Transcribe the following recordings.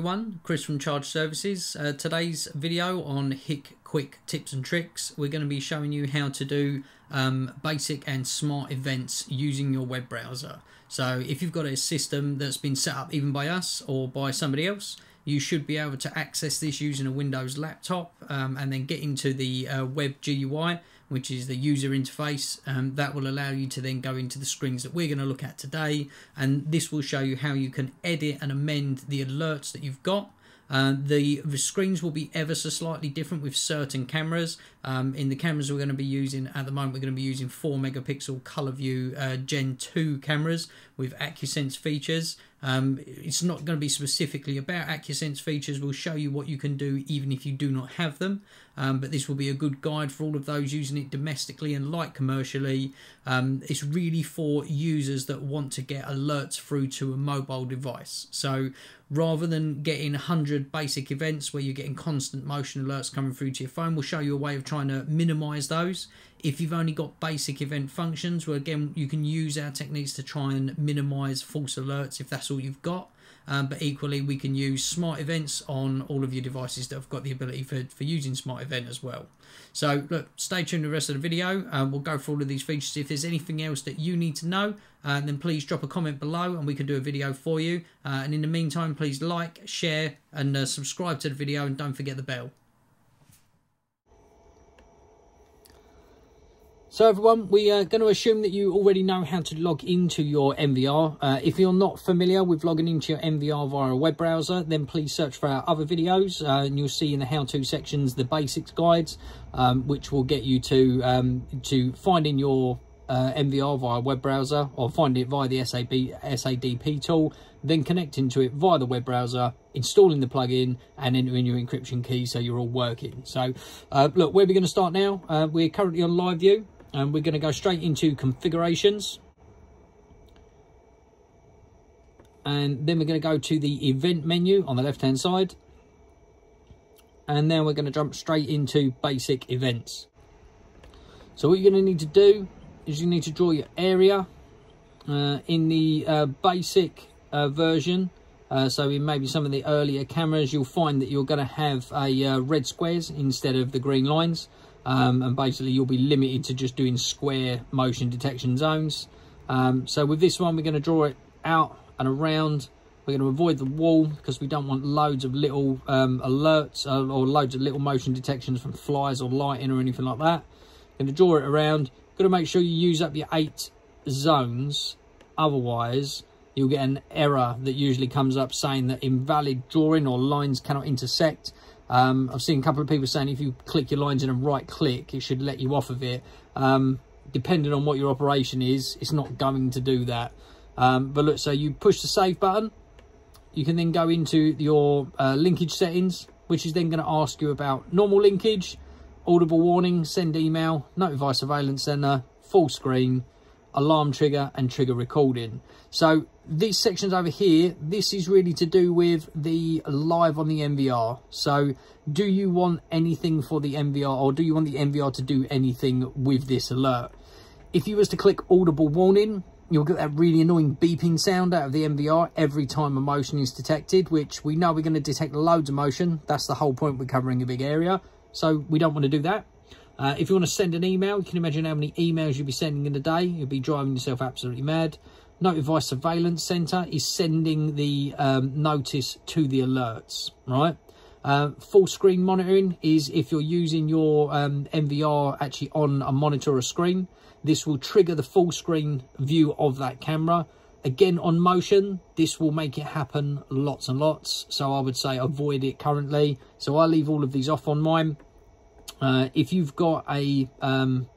everyone, Chris from Charged Services. Uh, today's video on Hik Quick Tips and Tricks. We're going to be showing you how to do um, basic and smart events using your web browser. So if you've got a system that's been set up even by us or by somebody else, you should be able to access this using a Windows laptop um, and then get into the uh, web GUI which is the user interface. Um, that will allow you to then go into the screens that we're going to look at today. And this will show you how you can edit and amend the alerts that you've got. Uh, the, the, screens will be ever so slightly different with certain cameras. Um, in the cameras we're going to be using at the moment, we're going to be using 4 megapixel ColorVu uh, Gen 2 cameras with AccuSense features. Um, it's not going to be specifically about AccuSense features. We'll show you what you can do even if you do not have them. Um, but this will be a good guide for all of those using it domestically and light commercially. Um, it's really for users that want to get alerts through to a mobile device. So rather than getting 100 basic events where you're getting constant motion alerts coming through to your phone, we'll show you a way of trying to minimize those. If you've only got basic event functions, well, again, you can use our techniques to try and minimize false alerts if that's all you've got. Um, but equally, we can use smart events on all of your devices that have got the ability for, for using smart event as well. So, look, stay tuned to the rest of the video. Um, we'll go through all of these features. If there's anything else that you need to know, uh, then please drop a comment below and we can do a video for you. Uh, and in the meantime, please like, share, and uh, subscribe to the video, and don't forget the bell. So everyone, we are going to assume that you already know how to log into your NVR. Uh, if you're not familiar with logging into your NVR via a web browser, then please search for our other videos uh, and you'll see in the how-to sections the basics guides, um, which will get you to, um, to finding your uh, NVR via web browser or finding it via the SAP, SADP tool, then connecting to it via the web browser, installing the plugin and entering your encryption key so you're all working. So uh, look, where are we going to start now? Uh, we're currently on live view and we're going to go straight into configurations. And then we're going to go to the event menu on the left hand side. And then we're going to jump straight into basic events. So what you're going to need to do is you need to draw your area uh, in the uh, basic uh, version. Uh, so in maybe some of the earlier cameras you'll find that you're going to have a uh, red squares instead of the green lines um, and basically you'll be limited to just doing square motion detection zones. Um, so with this one, we're going to draw it out and around. We're going to avoid the wall because we don't want loads of little um, alerts uh, or loads of little motion detections from flies or lighting or anything like that. Going to draw it around. Got to make sure you use up your eight zones. Otherwise, you'll get an error that usually comes up saying that invalid drawing or lines cannot intersect. Um, I've seen a couple of people saying if you click your lines in a right click, it should let you off of it. Um, depending on what your operation is, it's not going to do that. Um, but look, so you push the save button. You can then go into your uh, linkage settings, which is then going to ask you about normal linkage, audible warning, send email, notify surveillance center, full screen, alarm trigger and trigger recording. So these sections over here, this is really to do with the live on the NVR. So do you want anything for the NVR or do you want the NVR to do anything with this alert? If you was to click audible warning, you'll get that really annoying beeping sound out of the NVR every time a motion is detected, which we know we're going to detect loads of motion. That's the whole point we're covering a big area. So we don't want to do that. Uh, if you want to send an email, you can imagine how many emails you'll be sending in a day. You'll be driving yourself absolutely mad. Notify Surveillance Center is sending the um, notice to the alerts, right? Uh, full screen monitoring is if you're using your um, NVR actually on a monitor or screen. This will trigger the full screen view of that camera. Again, on motion, this will make it happen lots and lots. So I would say avoid it currently. So I leave all of these off on mine. Uh, if you've got a um,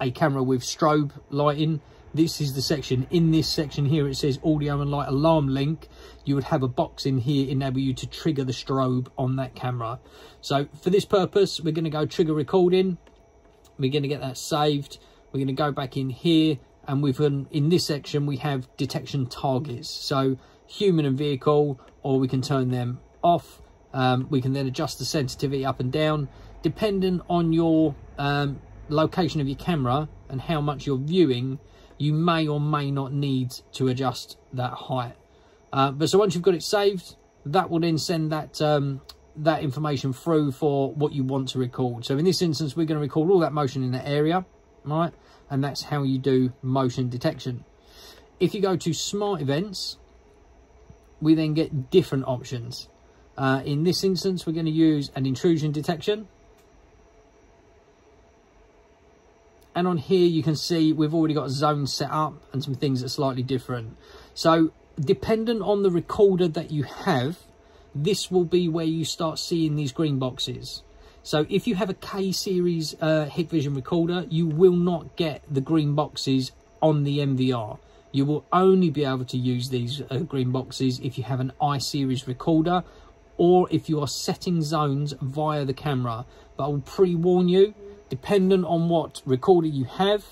a camera with strobe lighting, this is the section. In this section here, it says audio and light alarm link. You would have a box in here enable you to trigger the strobe on that camera. So for this purpose, we're going to go trigger recording. We're going to get that saved. We're going to go back in here and we've in this section we have detection targets. So human and vehicle, or we can turn them off. Um, we can then adjust the sensitivity up and down depending on your um, location of your camera and how much you're viewing, you may or may not need to adjust that height. Uh, but so once you've got it saved, that will then send that um, that information through for what you want to record. So in this instance, we're going to record all that motion in that area, right? And that's how you do motion detection. If you go to smart events, we then get different options. Uh, in this instance, we're going to use an intrusion detection. And on here, you can see we've already got a zone set up and some things that are slightly different. So dependent on the recorder that you have, this will be where you start seeing these green boxes. So if you have a K-series uh, Hikvision recorder, you will not get the green boxes on the NVR. You will only be able to use these uh, green boxes if you have an I-series recorder or if you are setting zones via the camera. But I will pre-warn you, dependent on what recorder you have,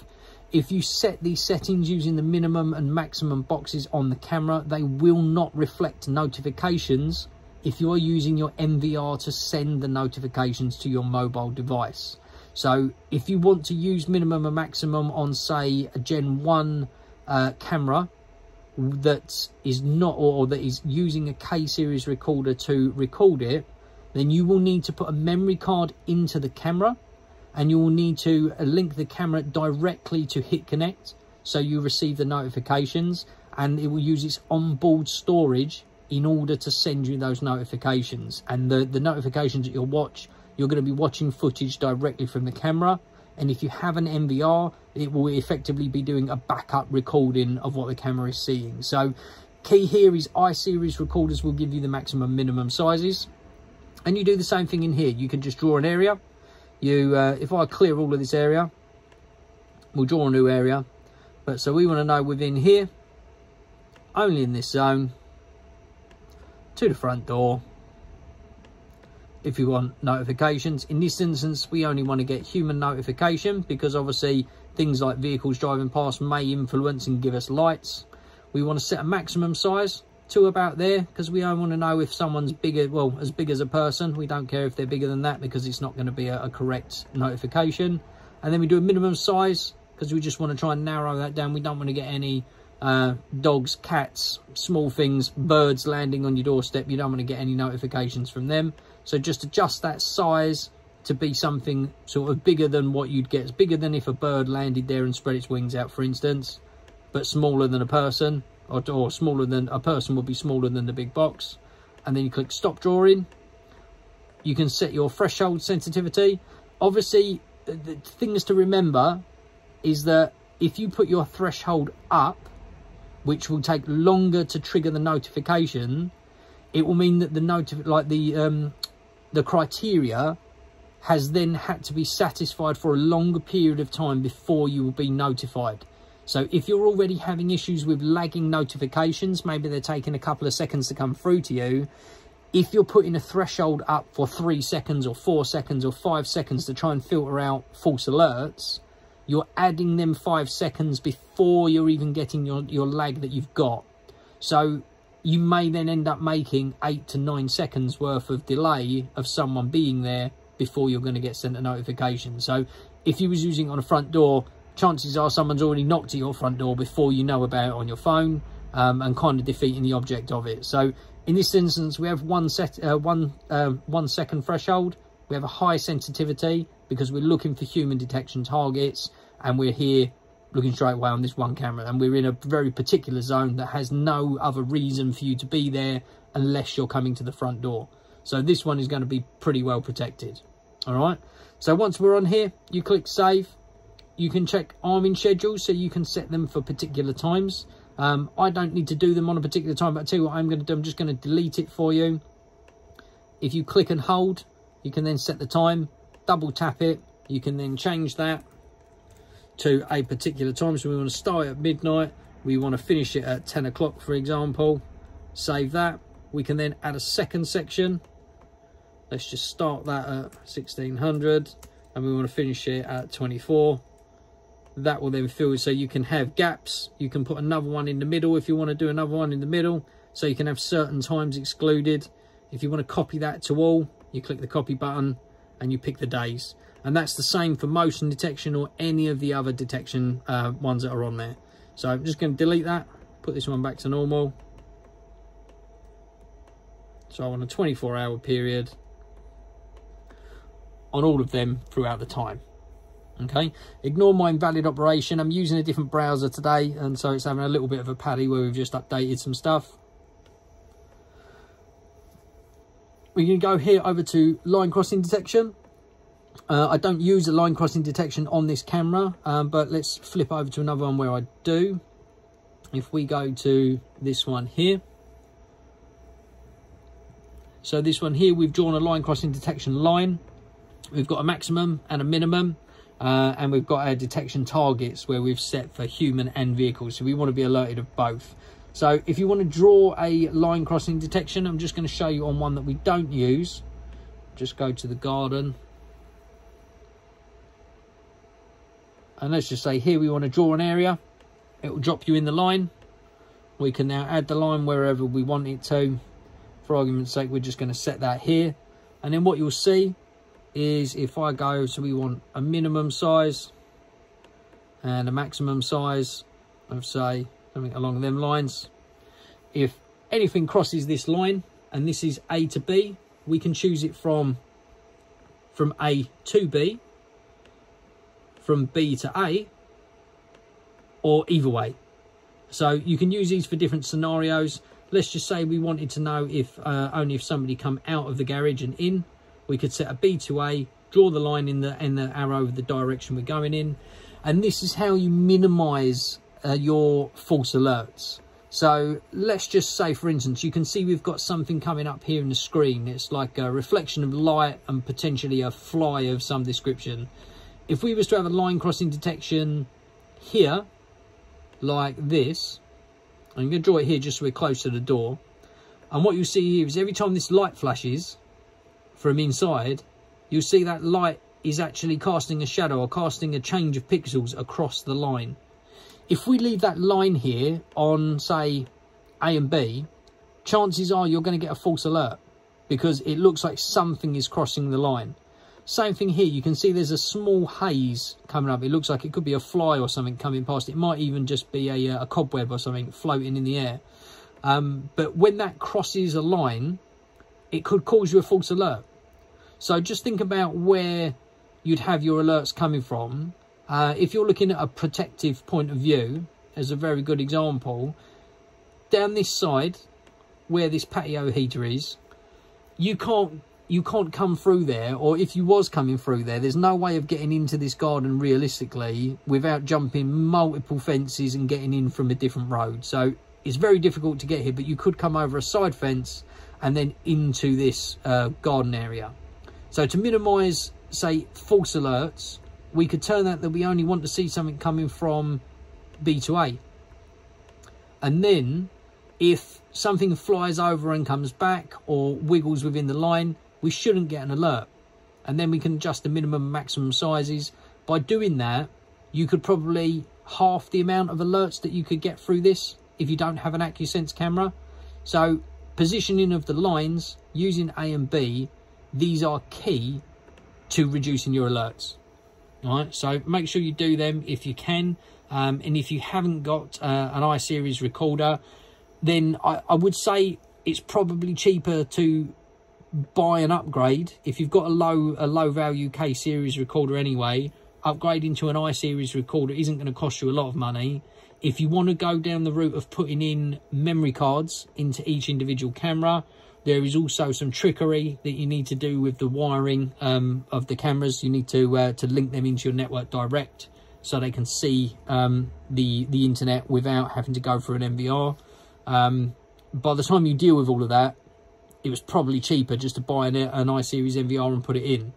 if you set these settings using the minimum and maximum boxes on the camera, they will not reflect notifications if you are using your NVR to send the notifications to your mobile device. So if you want to use minimum and maximum on say a Gen 1 uh, camera that is not or that is using a K-series recorder to record it, then you will need to put a memory card into the camera and you will need to uh, link the camera directly to Hik Connect so you receive the notifications and it will use its onboard storage in order to send you those notifications. And the, the notifications that you'll watch, you're going to be watching footage directly from the camera. And if you have an NVR, it will effectively be doing a backup recording of what the camera is seeing. So key here is I-series recorders will give you the maximum minimum sizes. And you do the same thing in here. You can just draw an area. You, uh, If I clear all of this area, we'll draw a new area. But so we want to know within here, only in this zone, to the front door if you want notifications. In this instance, we only want to get human notification because obviously things like vehicles driving past may influence and give us lights. We want to set a maximum size to about there because we don't want to know if someone's bigger, well, as big as a person. We don't care if they're bigger than that because it's not going to be a, a correct notification. And then we do a minimum size because we just want to try and narrow that down. We don't want to get any uh, dogs, cats, small things, birds landing on your doorstep. You don't want to get any notifications from them. So just adjust that size to be something sort of bigger than what you'd get. It's bigger than if a bird landed there and spread its wings out, for instance, but smaller than a person, or, or smaller than a person would be smaller than the big box. And then you click stop drawing. You can set your threshold sensitivity. Obviously, the things to remember is that if you put your threshold up, which will take longer to trigger the notification, it will mean that the notif like the um, the criteria has then had to be satisfied for a longer period of time before you will be notified. So if you're already having issues with lagging notifications, maybe they're taking a couple of seconds to come through to you, if you're putting a threshold up for three seconds or four seconds or five seconds to try and filter out false alerts, you're adding them five seconds before you're even getting your, your lag that you've got. So you may then end up making eight to nine seconds worth of delay of someone being there before you're going to get sent a notification. So if you was using on a front door, chances are someone's already knocked at your front door before you know about it on your phone um, and kind of defeating the object of it. So in this instance, we have one set, uh, one, uh, one second threshold. We have a high sensitivity because we're looking for human detection targets and we're here looking straight away on this one camera and we're in a very particular zone that has no other reason for you to be there unless you're coming to the front door. So this one is going to be pretty well protected. All right. So once we're on here, you click save. You can check arming schedules so you can set them for particular times. Um, I don't need to do them on a particular time, but I tell you what I'm going to do. I'm just going to delete it for you. If you click and hold, you can then set the time double tap it you can then change that to a particular time so we want to start at midnight we want to finish it at 10 o'clock for example save that we can then add a second section let's just start that at 1600 and we want to finish it at 24 that will then fill so you can have gaps you can put another one in the middle if you want to do another one in the middle so you can have certain times excluded if you want to copy that to all you click the copy button and you pick the days. And that's the same for motion detection or any of the other detection uh, ones that are on there. So I'm just going to delete that, put this one back to normal. So on a 24 hour period on all of them throughout the time. Okay, ignore my invalid operation. I'm using a different browser today, and so it's having a little bit of a paddy where we've just updated some stuff. We can go here over to line crossing detection. Uh, I don't use a line crossing detection on this camera, um, but let's flip over to another one where I do. If we go to this one here. So this one here, we've drawn a line crossing detection line. We've got a maximum and a minimum. Uh, and we've got our detection targets where we've set for human and vehicles. So we want to be alerted of both. So if you want to draw a line crossing detection, I'm just going to show you on one that we don't use. Just go to the garden. And let's just say here we want to draw an area. It will drop you in the line. We can now add the line wherever we want it to. For argument's sake, we're just going to set that here. And then what you'll see is if I go, so we want a minimum size and a maximum size of say something along them lines. If anything crosses this line and this is A to B, we can choose it from from A to B, from B to A, or either way. So you can use these for different scenarios. Let's just say we wanted to know if uh, only if somebody come out of the garage and in, we could set a B to A, draw the line in the in the arrow of the direction we're going in, and this is how you minimise uh, your false alerts. So let's just say, for instance, you can see we've got something coming up here in the screen. It's like a reflection of light and potentially a fly of some description. If we was to have a line crossing detection here, like this, I'm going to draw it here just so we're close to the door. And what you see here is every time this light flashes, from inside, you'll see that light is actually casting a shadow or casting a change of pixels across the line. If we leave that line here on, say, A and B, chances are you're going to get a false alert because it looks like something is crossing the line. Same thing here, you can see there's a small haze coming up. It looks like it could be a fly or something coming past. It might even just be a, a cobweb or something floating in the air. Um, but when that crosses a line, it could cause you a false alert. So just think about where you'd have your alerts coming from. Uh, if you're looking at a protective point of view, as a very good example, down this side, where this patio heater is, you can't you can't come through there, or if you was coming through there, there's no way of getting into this garden realistically without jumping multiple fences and getting in from a different road. So it's very difficult to get here, but you could come over a side fence and then into this uh, garden area. So to minimise, say, false alerts, we could turn that that we only want to see something coming from B to A. And then if something flies over and comes back or wiggles within the line, we shouldn't get an alert. And then we can adjust the minimum and maximum sizes. By doing that, you could probably half the amount of alerts that you could get through this if you don't have an AccuSense camera. So positioning of the lines using A and B these are key to reducing your alerts. All right, so make sure you do them if you can. Um, and if you haven't got uh, an iSeries recorder, then I, I would say it's probably cheaper to buy an upgrade. If you've got a low a low value K series recorder anyway, upgrading to an iSeries recorder isn't going to cost you a lot of money. If you want to go down the route of putting in memory cards into each individual camera, there is also some trickery that you need to do with the wiring um, of the cameras. You need to uh, to link them into your network direct so they can see um, the the internet without having to go through an NVR. Um, by the time you deal with all of that, it was probably cheaper just to buy an, an iSeries NVR and put it in.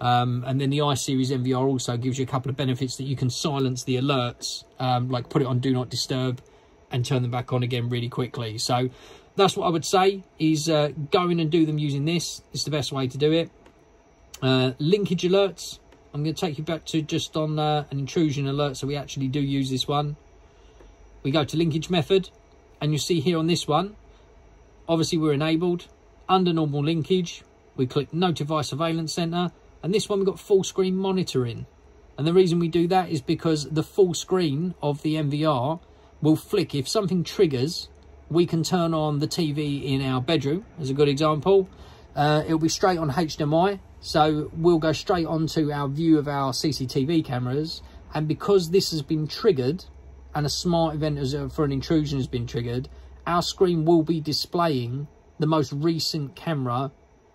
Um, and then the iSeries NVR also gives you a couple of benefits that you can silence the alerts, um, like put it on Do Not Disturb and turn them back on again really quickly. So that's what I would say is uh, go in and do them using this. It's the best way to do it. Uh, linkage alerts. I'm going to take you back to just on uh, an intrusion alert. So we actually do use this one. We go to linkage method and you see here on this one, obviously we're enabled. Under normal linkage, we click notify surveillance center and this one we've got full screen monitoring. And the reason we do that is because the full screen of the NVR will flick if something triggers we can turn on the TV in our bedroom as a good example. Uh, it'll be straight on HDMI. So we'll go straight onto our view of our CCTV cameras. And because this has been triggered and a smart event for an intrusion has been triggered, our screen will be displaying the most recent camera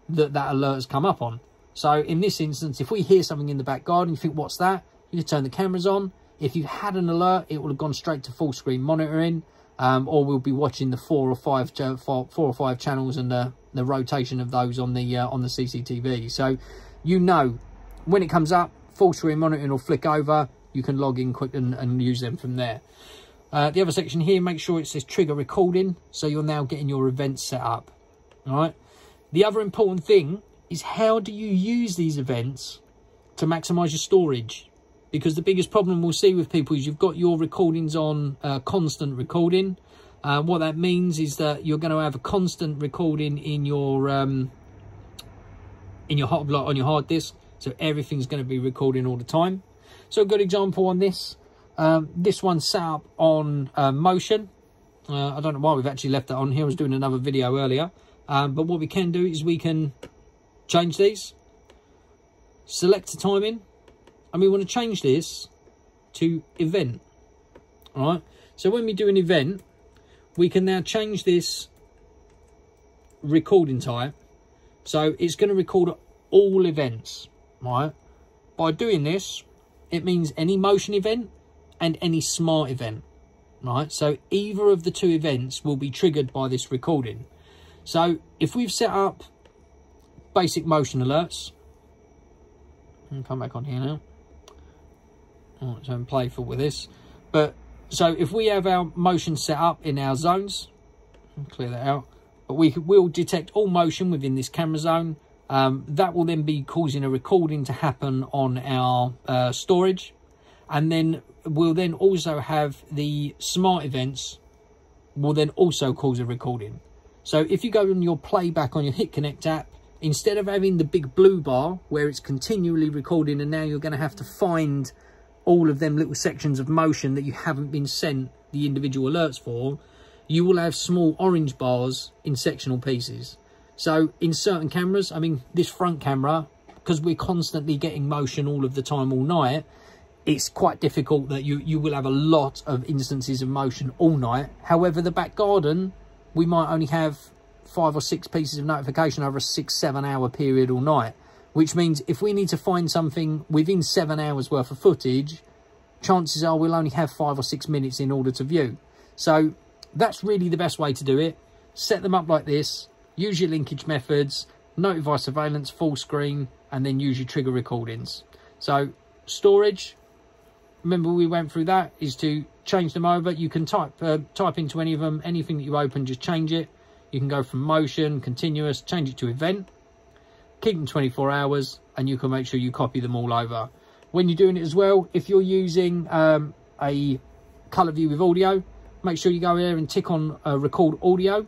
that that alert has come up on. So in this instance, if we hear something in the back garden, you think, what's that? You turn the cameras on. If you had an alert, it would have gone straight to full screen monitoring, um, or we'll be watching the four or five four or five channels and the, the rotation of those on the uh, on the CCTV. So you know when it comes up, full screen monitoring will flick over. You can log in quick and, and use them from there. Uh, the other section here, make sure it says trigger recording. So you're now getting your events set up. All right. The other important thing is how do you use these events to maximize your storage? Because the biggest problem we'll see with people is you've got your recordings on uh, constant recording. Uh, what that means is that you're going to have a constant recording in your um, in your hot block on your hard disk, so everything's going to be recording all the time. So a good example on this, um, this one's set up on uh, motion. Uh, I don't know why we've actually left that on here. I was doing another video earlier. Um, but what we can do is we can change these, select the timing, and we want to change this to event. All right. So when we do an event, we can now change this recording type. So it's going to record all events, right? By doing this, it means any motion event and any smart event, right? So either of the two events will be triggered by this recording. So if we've set up basic motion alerts, and come back on here now. Oh, so I'm playful with this. But so if we have our motion set up in our zones, clear that out, but we will detect all motion within this camera zone. Um, that will then be causing a recording to happen on our uh, storage. And then we'll then also have the smart events will then also cause a recording. So if you go on your playback on your Hik Connect app, instead of having the big blue bar where it's continually recording and now you're going to have to find all of them little sections of motion that you haven't been sent the individual alerts for, you will have small orange bars in sectional pieces. So in certain cameras, I mean, this front camera, because we're constantly getting motion all of the time, all night, it's quite difficult that you, you will have a lot of instances of motion all night. However, the back garden, we might only have five or six pieces of notification over a six, seven hour period all night. Which means if we need to find something within seven hours worth of footage, chances are we'll only have five or six minutes in order to view. So that's really the best way to do it. Set them up like this, use your linkage methods, notify surveillance, full screen, and then use your trigger recordings. So storage, remember we went through that, is to change them over. You can type uh, type into any of them, anything that you open, just change it. You can go from motion, continuous, change it to event. Keep them 24 hours and you can make sure you copy them all over. When you're doing it as well, if you're using um, a ColorVu with audio, make sure you go there and tick on uh, record audio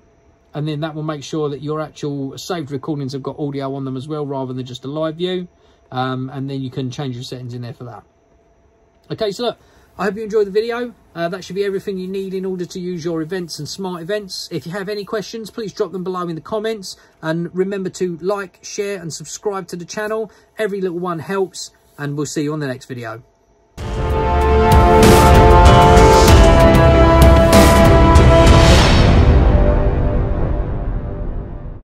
and then that will make sure that your actual saved recordings have got audio on them as well rather than just a live view. Um, and then you can change your settings in there for that. Okay, so look, I hope you enjoyed the video. Uh, that should be everything you need in order to use your events and smart events. If you have any questions, please drop them below in the comments. And remember to like, share and subscribe to the channel. Every little one helps. And we'll see you on the next video.